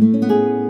Música